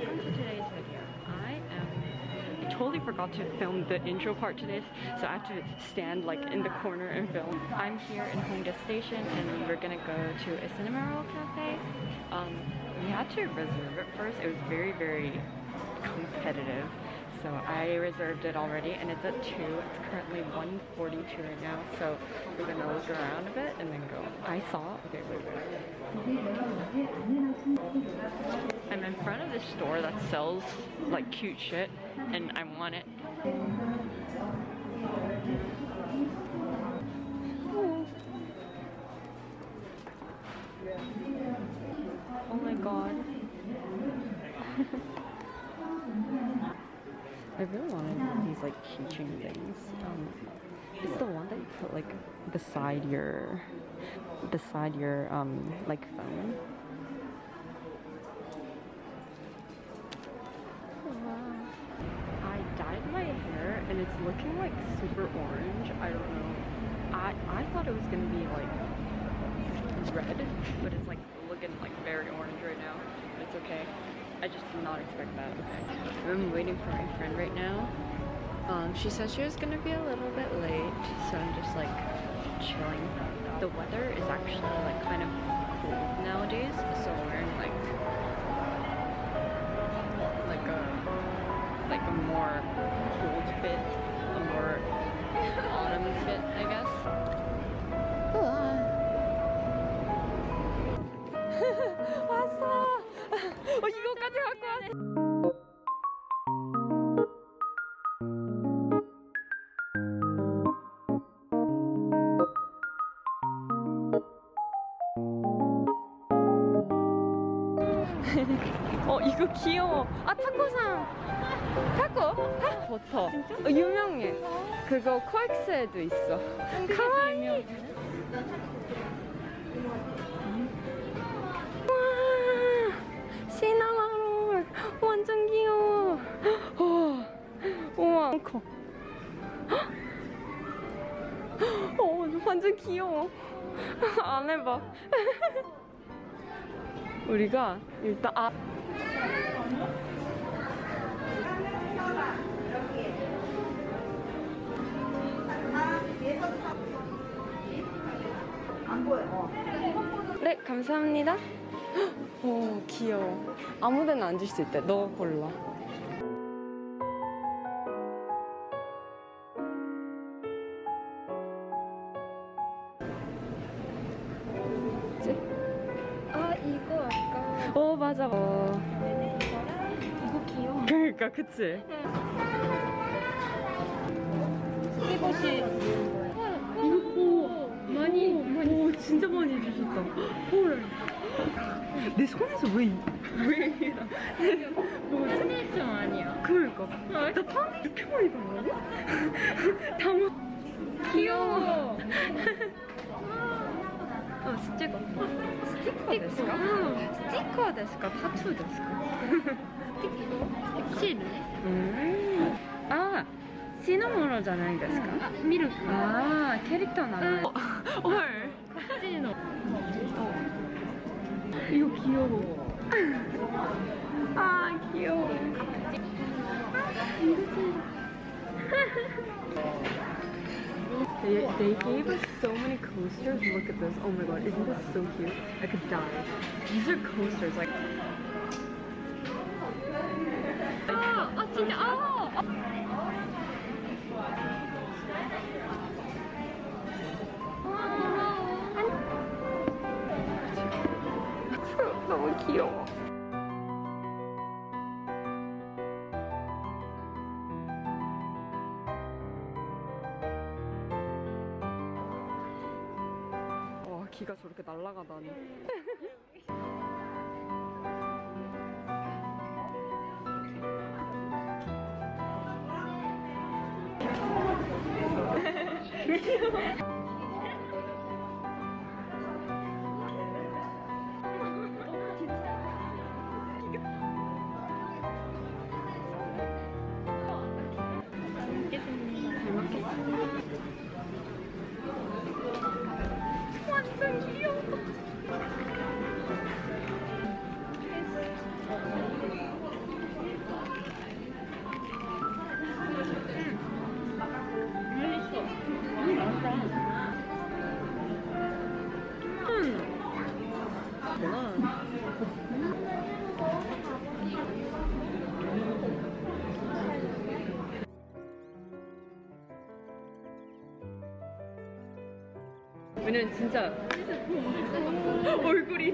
welcome to today's video. I am, I totally forgot to film the intro part today, so I have to stand like in the corner and film. I'm here in Hongdae Station and we're gonna go to a cinema roll cafe. Um, we had to reserve it first. It was very, very competitive. I reserved it already and it's at 2. It's currently 142 right now, so we're gonna look around a bit and then go. I saw, okay, wait, wait. I'm in front of this store that sells like cute shit and I want it. really want to do these like keychain things. Um, it's the one that you put like beside your beside your um like phone. Wow. I dyed my hair and it's looking like super orange. I don't know. I I thought it was gonna be like red, but it's like looking like very orange right now. But it's okay. I just did not expect that. Okay. I'm waiting for my friend right now. Um, she said she was gonna be a little bit late, so I'm just like chilling. The weather is actually like kind of cool nowadays, so I'm wearing like like a like a more 어 이거 귀여워 아 타코상 타코? 타? 버터 어, 유명해 그거 코엑스에도 있어 가와이 와 시나마롤 완전 귀여워 어, 우와 커 어, 완전 귀여워 안 해봐 우리가 일단 아 네, 감사합니다. 오, 귀여워. 아무 데나 앉을 수 있대. 너 골라. 어 맞아 어. 이거 귀여워 그러니까 그치 이것이 이거 많이 많이 오 진짜 많이 주셨다 헐내 손에서 왜왜 뭐지? 컨디션 아니야 그러니까 나 땀이 이렇게 많이 나냐고? 당황 귀여워 어 진짜 귀여워 テですか、うん、スティッカーですかタトゥーですかシールうんあ血のものじゃないですか、うん、ミルクああキャリットなの、うん、おいカッチーノよ They gave us so many coasters. Look at this. Oh my god, isn't this so cute? I could die. These are coasters, like. Oh, oh! oh. So cute. 귀가 저렇게 날아가다니 왜냐면 진짜 얼굴이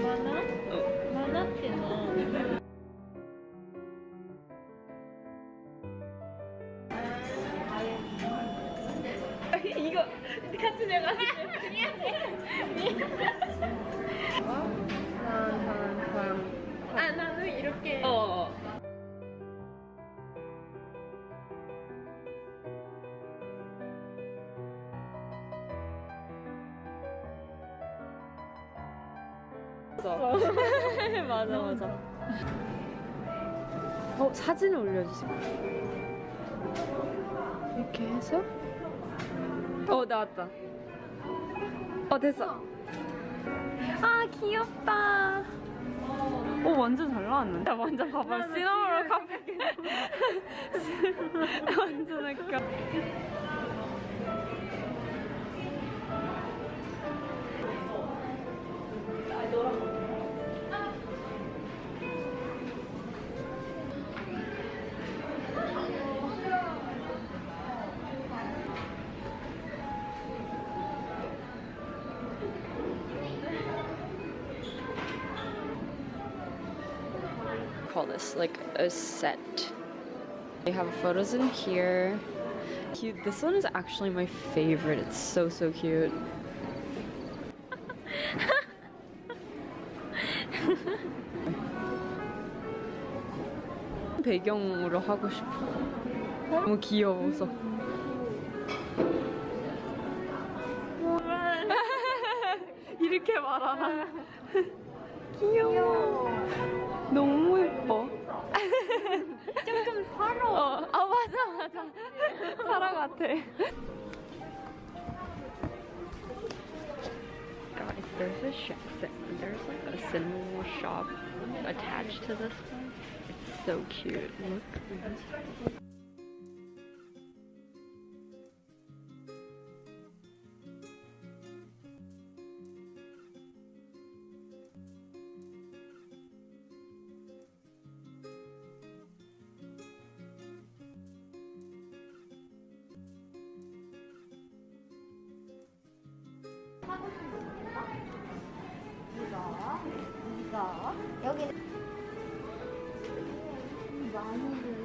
만화? 어. 만화티나 이거 같은 애가 미안해 미안해 어. 아, 아 나는 이렇게 어. 어. 맞아 맞아. 어 사진을 올려주세요. 이렇게 해서 어 나왔다. 어 됐어. 아 귀엽다. 어 완전 잘 나왔는데? 완전 봐봐 시나모로 가볍게 완전 웃겨 call this like a set they have photos in here cute this one is actually my favorite it's so so cute 배경으로 하고 싶어 너무 귀여워서 이렇게 말하나 귀여워 너무 예뻐 조금 파로 어, 아 맞아 맞아 파라 같아 There's a shop, there's like a cinema shop attached to this one. It's so cute. Look 이거, 이거. 여기는 마늘을.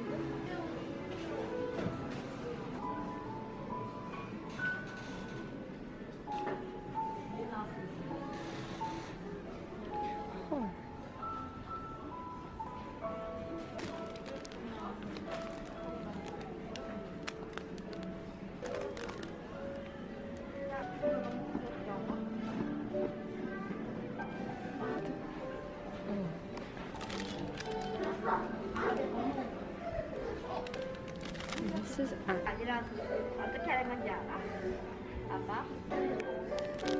Eh, dengan satu cara menjaga apa